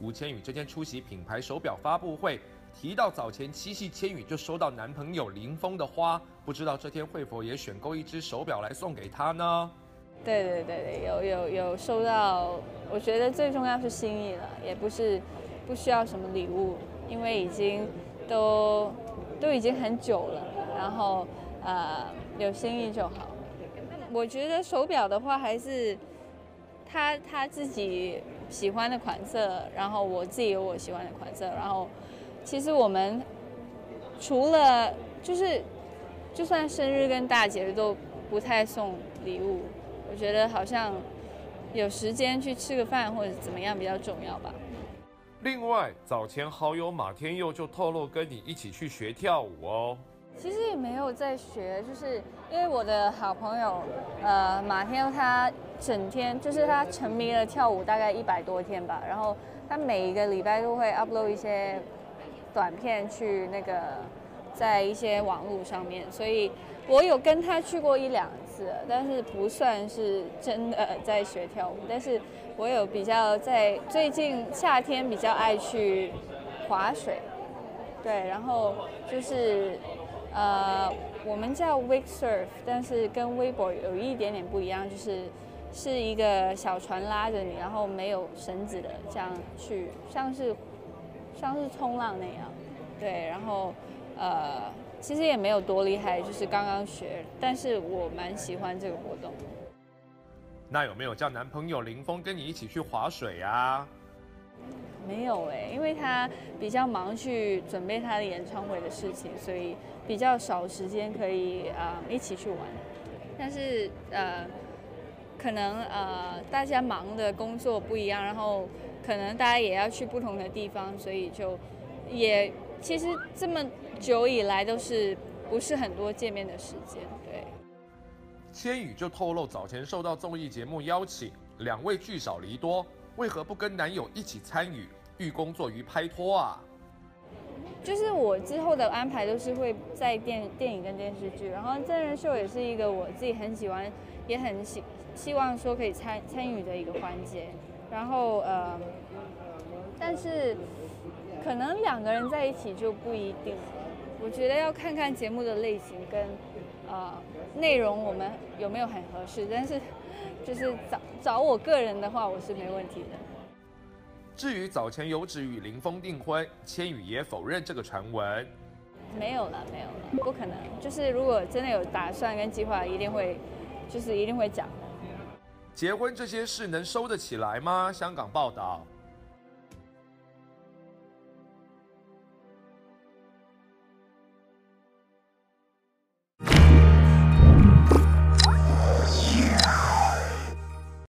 吴千语这天出席品牌手表发布会，提到早前七夕千语就收到男朋友林峰的花，不知道这天会否也选购一只手表来送给他呢？对对对对，有有有收到，我觉得最重要是心意了，也不是不需要什么礼物，因为已经都都已经很久了，然后呃有心意就好。我觉得手表的话，还是他他自己喜欢的款式，然后我自己有我喜欢的款式，然后其实我们除了就是就算生日跟大节日都不太送礼物，我觉得好像有时间去吃个饭或者怎么样比较重要吧。另外，早前好友马天佑就透露跟你一起去学跳舞哦。其实也没有在学，就是因为我的好朋友，呃，马天他整天就是他沉迷了跳舞大概一百多天吧，然后他每一个礼拜都会 upload 一些短片去那个在一些网络上面，所以我有跟他去过一两次，但是不算是真的在学跳舞，但是我有比较在最近夏天比较爱去滑水，对，然后就是。呃，我们叫 wake surf，但是跟 wakeboard 有一点点不一样，就是是一个小船拉着你，然后没有绳子的，这样去像是像是冲浪那样。对，然后呃，其实也没有多厉害，就是刚刚学，但是我蛮喜欢这个活动。那有没有叫男朋友林峰跟你一起去划水啊？没有哎，因为他比较忙去准备他的演唱会的事情，所以比较少时间可以啊一起去玩。但是呃，可能呃大家忙的工作不一样，然后可能大家也要去不同的地方，所以就也其实这么久以来都是不是很多见面的时间。对，千羽就透露早前受到综艺节目邀请，两位聚少离多。为何不跟男友一起参与寓工作于拍拖啊？就是我之后的安排都是会在电电影跟电视剧，然后真人秀也是一个我自己很喜欢，也很希希望说可以参参与的一个环节。然后呃，但是可能两个人在一起就不一定。我觉得要看看节目的类型跟呃内容，我们有没有很合适。但是。就是找找我个人的话，我是没问题的。至于早前有指与林峰订婚，千羽也否认这个传闻。没有了，没有了，不可能。就是如果真的有打算跟计划，一定会，就是一定会讲。结婚这些事能收得起来吗？香港报道。